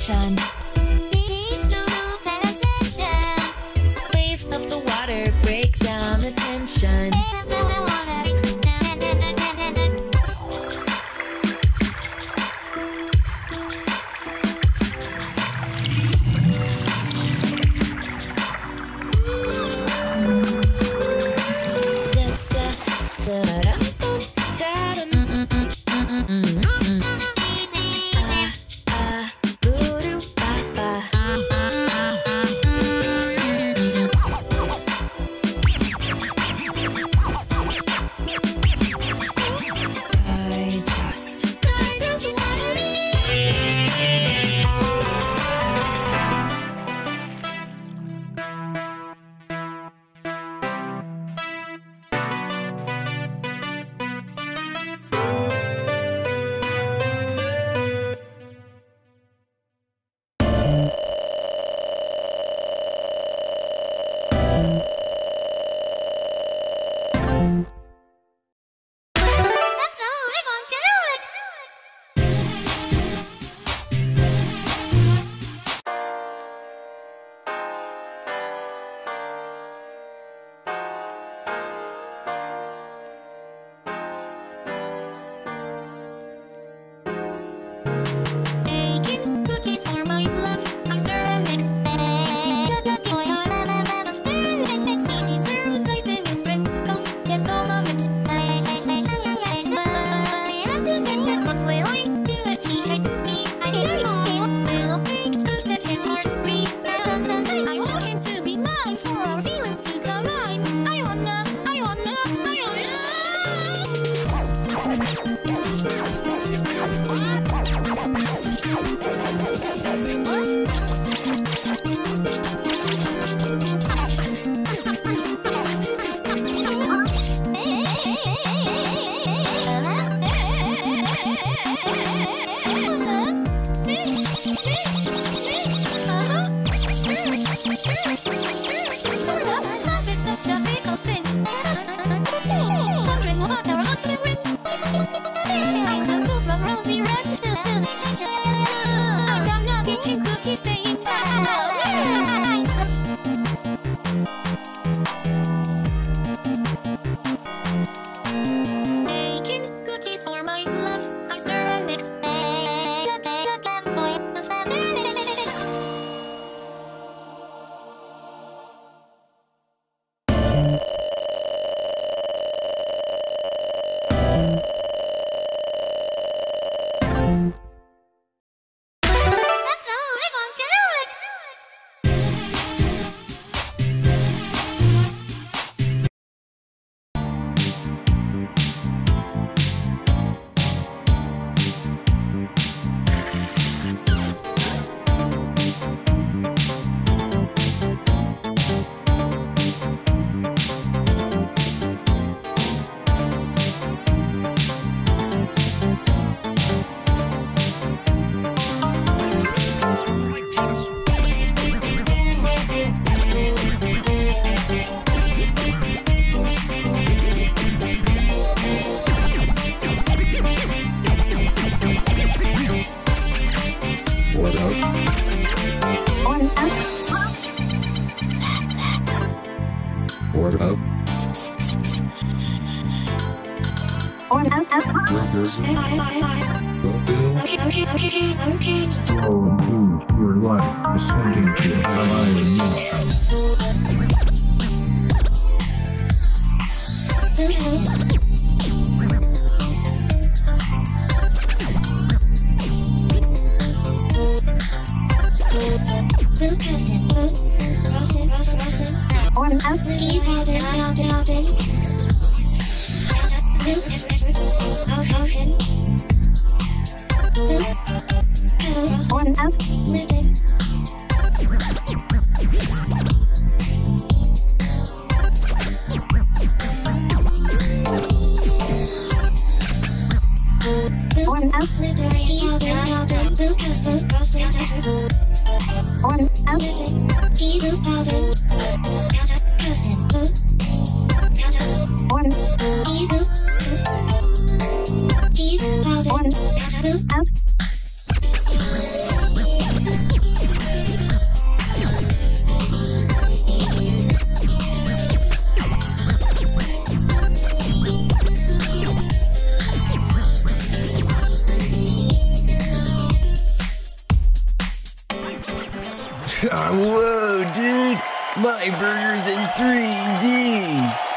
session. Or up. Up. Your life, ascending to higher emotion. Order out. Have it, out, out, out. Effort, out, Order out. Order out. liberating, out. Whoa, dude! My burger's in 3D!